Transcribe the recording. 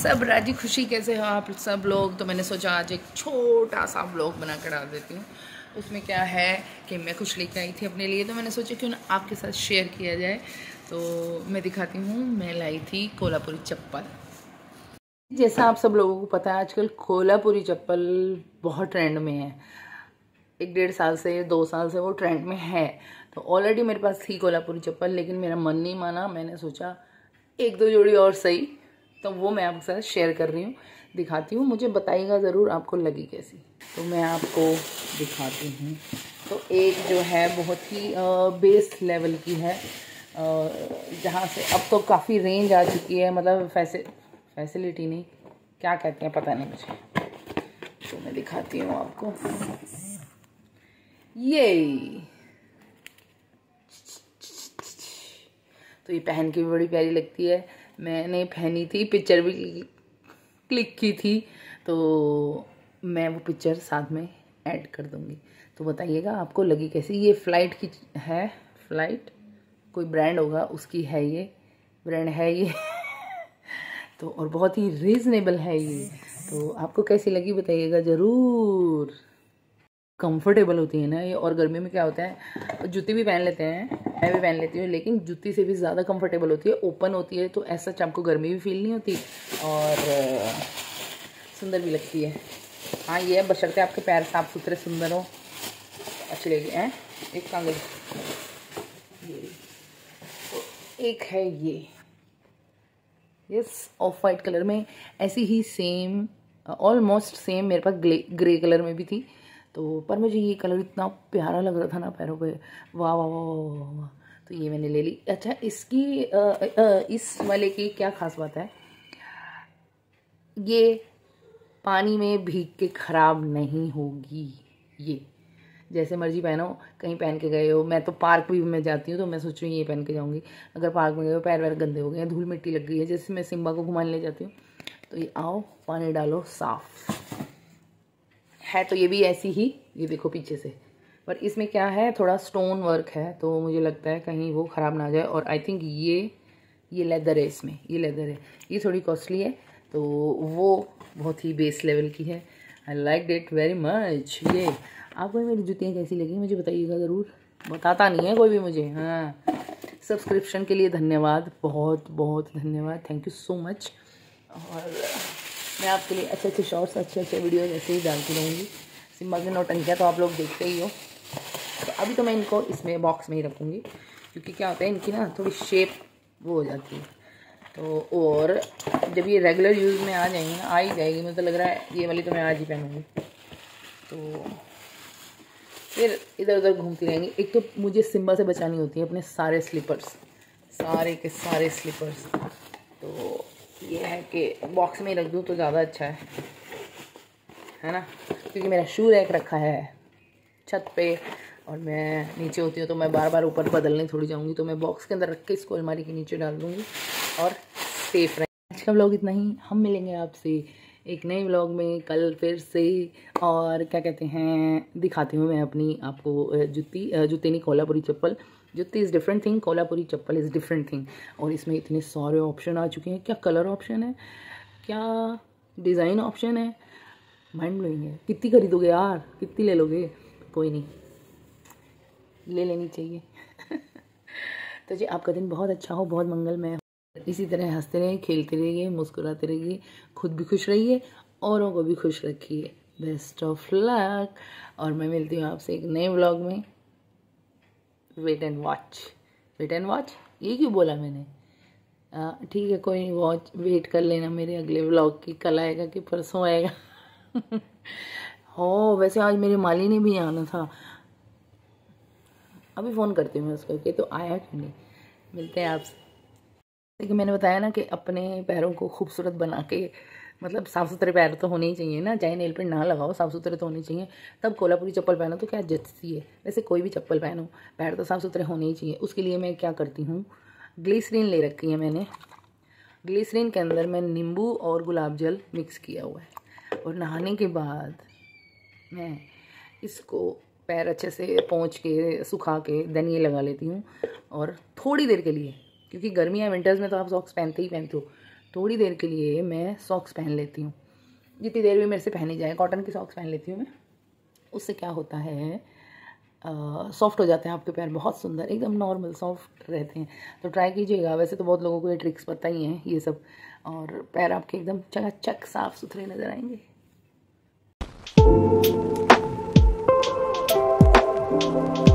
सब राज़ी खुशी कैसे हो आप सब लोग? तो मैंने सोचा आज एक छोटा सा ब्लॉग बना कर डाल देती हूँ। उसमें क्या है कि मैं कुछ लेकर आई थी अपने लिए तो मैंने सोचा क्यों ना आपके साथ शेयर किया जाए। तो मैं दिखाती हूँ, मैं लाई थी कोल्हापुरी चप्पल। जैसा आप सब लोगों को पता है, आजकल कोल्हापुरी चप्पल बहुत ट्रेंड में है। एक डेढ़ साल से, दो साल से वो ट्रेंड में है। तो ऑलरेडी मेरे पास थी कोल्हापुरी चप्पल, लेकिन मेरा मन नहीं माना। मैंने सोचा एक दो जोड़ी और सही। तो वो मैं आपके साथ शेयर कर रही हूँ, दिखाती हूँ। मुझे बताइएगा ज़रूर आपको लगी कैसी। तो मैं आपको दिखाती हूँ। तो एक जो है, बहुत ही बेस लेवल की है। जहाँ से अब तो काफ़ी रेंज आ चुकी है मतलब फैसे फैसिलिटी नहीं, क्या कहते हैं पता नहीं मुझे। तो मैं दिखाती हूँ आपको। ये। तो ये पहन के भी बड़ी प्यारी लगती है। मैंने पहनी थी पिक्चर भी क्लिक की थी तो मैं वो पिक्चर साथ में ऐड कर दूँगी। तो बताइएगा आपको लगी कैसी? ये फ़्लाइट की है फ़्लाइट कोई ब्रांड होगा उसकी है ये ब्रांड है ये। तो और बहुत ही रीज़नेबल है ये। तो आपको कैसी लगी बताइएगा ज़रूर। कंफर्टेबल होती है ना ये। और गर्मी में क्या होता है, जूती भी पहन लेते हैं, मैं भी पहन लेती हूँ, लेकिन जूती से भी ज़्यादा कंफर्टेबल होती है ओपन होती है तो ऐसा आपको गर्मी भी फील नहीं होती और सुंदर भी लगती है। हाँ ये है बशर्ते आपके पैर साफ़ सुथरे, सुंदर हो। अच्छी लगी हैं एक ये तो एक है ये। यस ऑफ़ वाइट कलर में ऐसी ही सेम ऑलमोस्ट सेम मेरे पास ग्रे कलर में भी थी। तो पर मुझे ये कलर इतना प्यारा लग रहा था ना पैरों पे। वाह वाह वाह वाह वाह तो ये मैंने ले ली। अच्छा इसकी आ, आ, इस वाले की क्या ख़ास बात है? ये पानी में भीग के ख़राब नहीं होगी ये। जैसे मर्ज़ी पहनो कहीं पहन के गए हो। मैं तो पार्क भी में जाती हूँ तो मैं सोच रही हूँ ये पहन के जाऊँगी। अगर पार्क में गए हो पैर वैर गंदे हो गए धूल मिट्टी लग गई है जैसे मैं सिम्बा को घुमाने ले जाती हूँ। तो ये आओ पानी डालो साफ़। है तो ये भी ऐसी ही, ये देखो पीछे से। पर इसमें क्या है, थोड़ा स्टोन वर्क है तो मुझे लगता है कहीं वो ख़राब ना जाए। और आई थिंक ये ये लेदर है इसमें, ये लेदर है। ये थोड़ी कॉस्टली है तो वो बहुत ही बेस लेवल की है। I like that very much ये। आपको मेरी जुतियाँ कैसी लगी, मुझे बताइएगा ज़रूर। बताता नहीं है कोई भी मुझे हाँ। सब्सक्रिप्शन के लिए धन्यवाद, बहुत बहुत धन्यवाद। थैंक यू सो मच और मैं आपके लिए अच्छे अच्छे शॉर्ट्स अच्छे अच्छे वीडियो ऐसे ही डालती रहूँगी। सिम्बा की नोटंकिया तो आप लोग देखते ही हो। तो अभी तो मैं इनको इसमें बॉक्स में ही रखूँगी, क्योंकि क्या होता है, इनकी ना थोड़ी शेप वो हो जाती है। तो और जब ये रेगुलर यूज़ में आ जाएँगी आ ही जाएगी, मुझे तो लग रहा है ये वाली तो मैं आज ही पहनूँगी। तो फिर इधर उधर घूमती रहेंगी। एक तो मुझे सिम्बा से बचानी होती है अपने सारे स्लीपर्स सारे के सारे स्लीपर्स तो ये है कि बॉक्स में रख दूँ तो ज़्यादा अच्छा है। है ना? क्योंकि मेरा शू रैक रखा है, छत पे, और मैं नीचे होती हूँ तो मैं बार बार ऊपर बदलने थोड़ी जाऊँगी तो मैं बॉक्स के अंदर रख के इसको अलमारी के नीचे डाल दूँगी, और सेफ़ रहे आज का ब्लॉग इतना ही। हम मिलेंगे आपसे एक नए ब्लॉग में कल फिर से, और क्या कहते हैं, दिखाती हूँ मैं अपनी आपको जूती जूती नहीं Kolhapuri chappal. Jutti is different thing Kolhapuri chappal is different thing और इसमें इतने सारे ऑप्शन आ चुके हैं। क्या कलर ऑप्शन है? क्या डिज़ाइन ऑप्शन है? माइंड ब्लोइंग है। कितनी खरीदोगे यार? कितनी ले लोगे? कोई नहीं। ले लेनी चाहिए। तो जी, आपका दिन बहुत अच्छा हो, बहुत मंगलमय हो। इसी तरह हँसते रहिए, खेलते रहिए, मुस्कुराते रहिए, खुद भी खुश रहिए, औरों को भी खुश रखिए। बेस्ट ऑफ़ लक और मैं मिलती हूँ आपसे एक नए ब्लॉग में। Wait and watch wait and watch ये क्यों बोला मैंने? ठीक है, कोई वॉच वेट कर लेना मेरे अगले व्लॉग की। कल आएगा कि परसों आएगा? हो, वैसे आज मेरे माली ने भी आना था। अभी फ़ोन करती हूँ मैं उसको कि तो आया क्यों नहीं? मिलते हैं आपसे। लेकिन मैंने बताया ना कि अपने पैरों को खूबसूरत बना के मतलब साफ़ सुथरे पैर तो होने ही चाहिए ना, चाहे नेल पेंट ना लगाओ साफ़ सुथरे तो होने चाहिए। तब कोल्हापुरी चप्पल पहनो तो क्या जचती है। वैसे कोई भी चप्पल पहनो, पैर तो साफ़ सुथरे होने ही चाहिए। उसके लिए मैं क्या करती हूँ, ग्लीसरीन ले रखी है मैंने। ग्लीसरीन के अंदर मैं नींबू और गुलाब जल मिक्स किया हुआ है। और नहाने के बाद मैं इसको पैर अच्छे से पहुँच के, सुखा के देन ये लगा लेती हूँ। और थोड़ी देर के लिए, क्योंकि गर्मी या विंटर्स में तो आप सॉक्स पहनते ही पहनते हो। थोड़ी देर के लिए मैं सॉक्स पहन लेती हूँ। जितनी देर भी मेरे से पहनी जाए कॉटन की सॉक्स पहन लेती हूँ मैं, उससे क्या होता है सॉफ्ट हो जाते हैं आपके पैर, बहुत सुंदर, एकदम नॉर्मल सॉफ्ट रहते हैं। तो ट्राई कीजिएगा, वैसे तो बहुत लोगों को ये ट्रिक्स पता ही हैं, ये सब। और पैर आपके एकदम चकाचक साफ़ सुथरे नज़र आएँगे। Thank you.